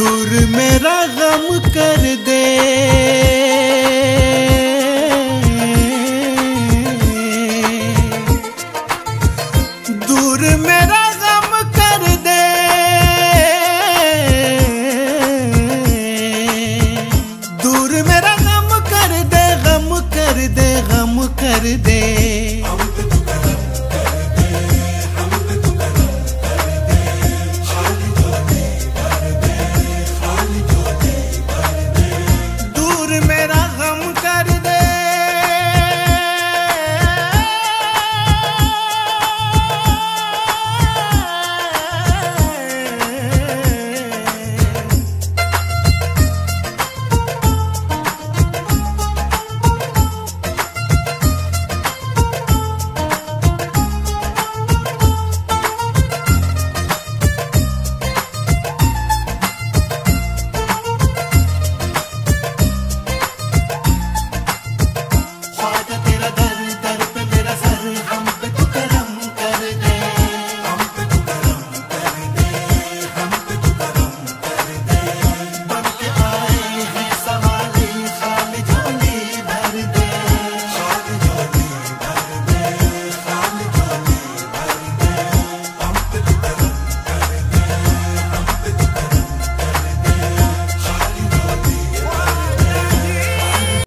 दूर मेरा गम कर दे। दूर मेरा गम कर दे। दूर मेरा गम कर दे, गम कर दे, गम कर दे।